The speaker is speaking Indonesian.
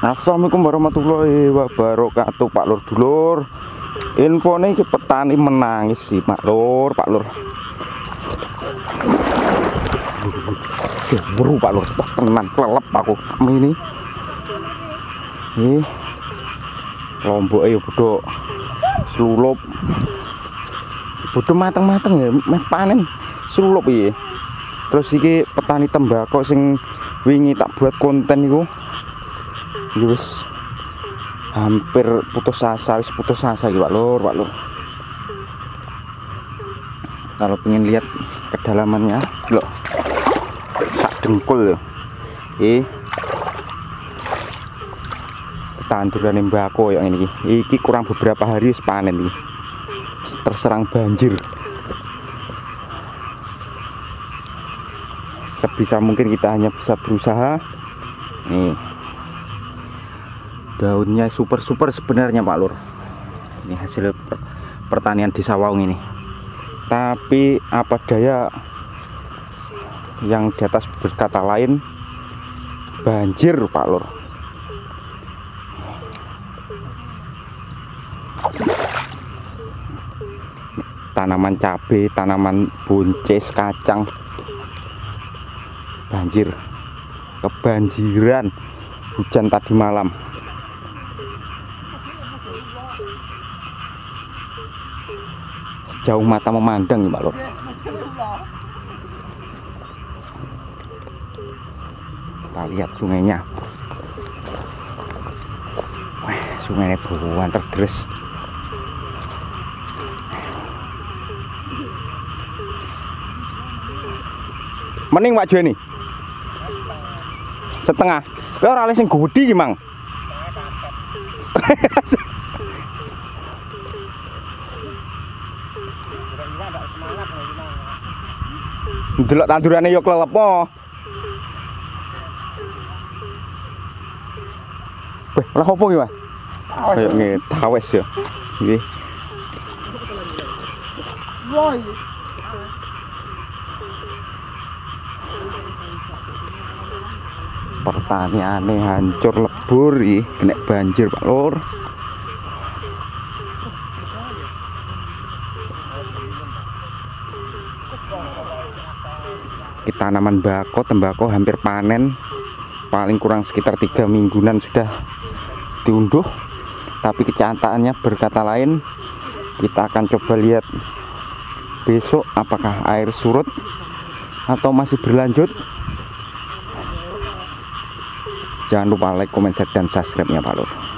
Assalamualaikum warahmatullahi wabarakatuh Pak Lur dulur. Nih petani menangis sih Pak Lur Pak Lur. Jebru Pak Lur. Tenan kelelep aku ini. Ih lombok ayo bodoh selulup bodoh mateng-mateng ya meh panen. Selulup iya. Terus iki petani tembakau sing wingi tak buat konten itu Iki wis hampir putus asa, wis putus asa iki Pak Lur, Pak Lur. Kalau pengen lihat kedalamannya, loh. Sak dengkul loh. Ih. Tanduran mbako yang ini. Iki kurang beberapa hari panen iki. Terserang banjir. Sebisa mungkin kita hanya bisa berusaha. Nih, daunnya super super sebenarnya Pak Lur. Ini hasil per- pertanian di Sawang ini. Tapi apa daya yang di atas berkata lain? Banjir Pak Lur. Tanaman cabai tanaman buncis kacang banjir kebanjiran hujan tadi malam jauh mata memandang ya Pak Lur. Kita lihat sungainya. Wah, sungainya buruan terderes. Mending Pak Joni. Setengah. Kowe ora oleh sing gede iki, Mang. Delok tandurane yo klelep po. Weh, lah opo iki, Mas? Kayak ngene, tawes yo. Nggih. Pertaniane hancur lebur iki, kena banjir Pak Lur. Kita tanaman bako, tembakau hampir panen. Paling kurang sekitar tiga mingguan sudah diunduh. Tapi kenyataannya berkata lain, kita akan coba lihat besok apakah air surut atau masih berlanjut. Jangan lupa like, comment, share, dan subscribe-nya Pak Lur.